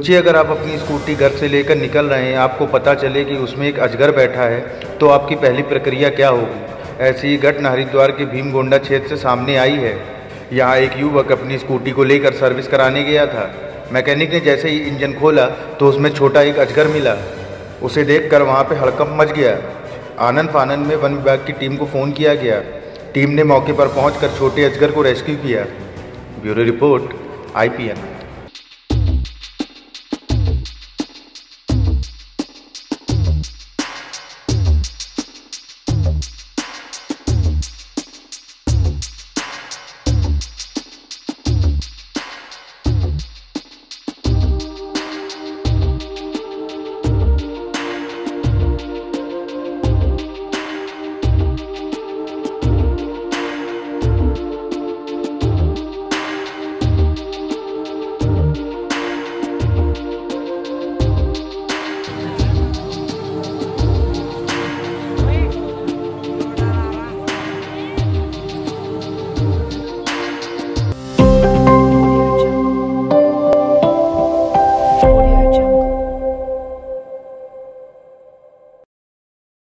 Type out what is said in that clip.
सोचिए अगर आप अपनी स्कूटी घर से लेकर निकल रहे हैं, आपको पता चले कि उसमें एक अजगर बैठा है तो आपकी पहली प्रक्रिया क्या होगी? ऐसी ही घटना हरिद्वार के भीमगोंडा क्षेत्र से सामने आई है। यहाँ एक युवक अपनी स्कूटी को लेकर सर्विस कराने गया था। मैकेनिक ने जैसे ही इंजन खोला तो उसमें छोटा एक अजगर मिला। उसे देखकर वहाँ पे हड़कंप मच गया। आनंद फानंद में वन विभाग की टीम को फ़ोन किया गया। टीम ने मौके पर पहुंचकर छोटे अजगर को रेस्क्यू किया। Bureau report, IPN.